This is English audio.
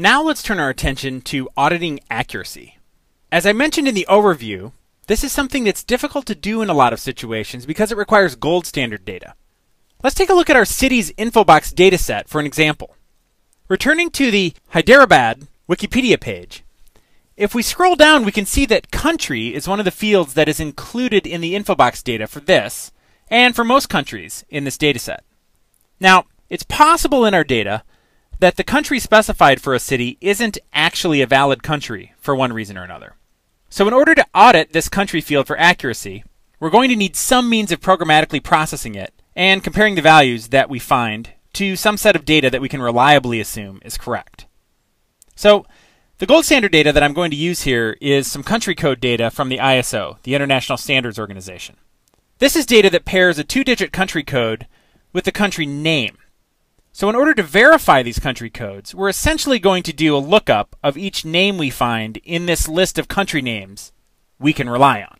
Now let's turn our attention to auditing accuracy. As I mentioned in the overview, this is something that's difficult to do in a lot of situations because it requires gold standard data. Let's take a look at our city's infobox dataset for an example. Returning to the Hyderabad Wikipedia page, if we scroll down, we can see that country is one of the fields that is included in the infobox data for this, and for most countries in this dataset. Now, it's possible in our data that the country specified for a city isn't actually a valid country for one reason or another. So in order to audit this country field for accuracy, we're going to need some means of programmatically processing it and comparing the values that we find to some set of data that we can reliably assume is correct. So the gold standard data that I'm going to use here is some country code data from the ISO, the International Standards Organization. This is data that pairs a two-digit country code with the country name. So in order to verify these country codes, we're essentially going to do a lookup of each name we find in this list of country names we can rely on.